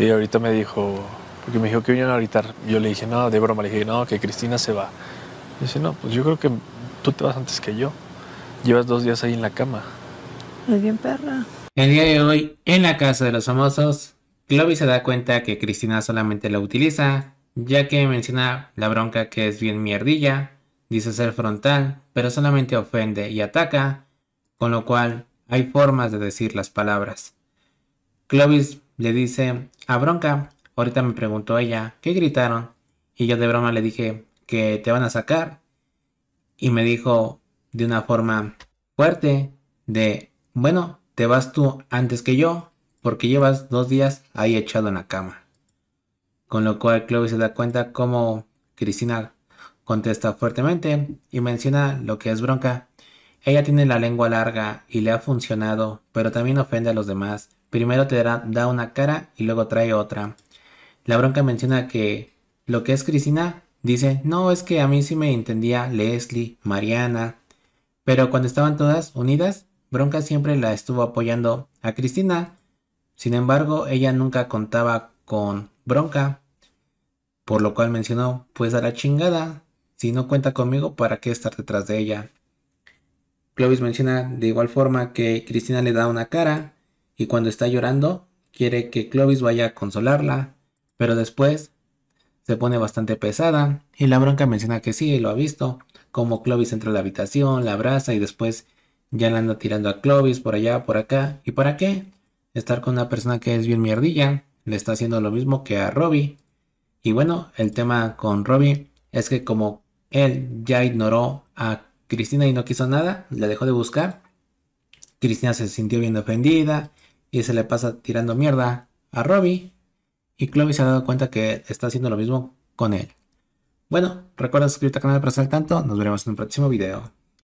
Y ahorita me dijo, porque me dijo que vinieron a gritar. Yo le dije, no, de broma, le dije, no, que Cristina se va. Y dice, no, pues yo creo que tú te vas antes que yo. Llevas dos días ahí en la cama. Es bien perra. El día de hoy, en la casa de los famosos, Chloe se da cuenta que Cristina solamente la utiliza, ya que menciona la bronca que es bien mierdilla, dice ser frontal, pero solamente ofende y ataca, con lo cual hay formas de decir las palabras. Clovis le dice a Bronca, ahorita me preguntó ella, ¿qué gritaron? Y yo de broma le dije que te van a sacar. Y me dijo de una forma fuerte de, bueno, te vas tú antes que yo, porque llevas dos días ahí echado en la cama. Con lo cual Clovis se da cuenta cómo Cristina contesta fuertemente y menciona lo que es bronca. Ella tiene la lengua larga y le ha funcionado, pero también ofende a los demás. Primero te da, una cara y luego trae otra. La bronca menciona que lo que es Cristina dice, no, es que a mí sí me entendía Leslie, Mariana, pero cuando estaban todas unidas, Bronca siempre la estuvo apoyando a Cristina. Sin embargo, ella nunca contaba con Bronca, por lo cual mencionó, pues a la chingada, si no cuenta conmigo, ¿para qué estar detrás de ella? Clovis menciona de igual forma que Cristina le da una cara y cuando está llorando quiere que Clovis vaya a consolarla, pero después se pone bastante pesada y la bronca menciona que sí, lo ha visto, como Clovis entra a la habitación, la abraza y después ya la anda tirando a Clovis por allá, por acá. ¿Y para qué? Estar con una persona que es bien mierdilla, le está haciendo lo mismo que a Robbie. Y bueno, el tema con Robbie es que como él ya ignoró a Cristina y no quiso nada, la dejó de buscar. Cristina se sintió bien ofendida y se le pasa tirando mierda a Robbie y Chloe se ha dado cuenta que está haciendo lo mismo con él. Bueno, recuerda suscribirte al canal para estar al tanto, nos veremos en un próximo video.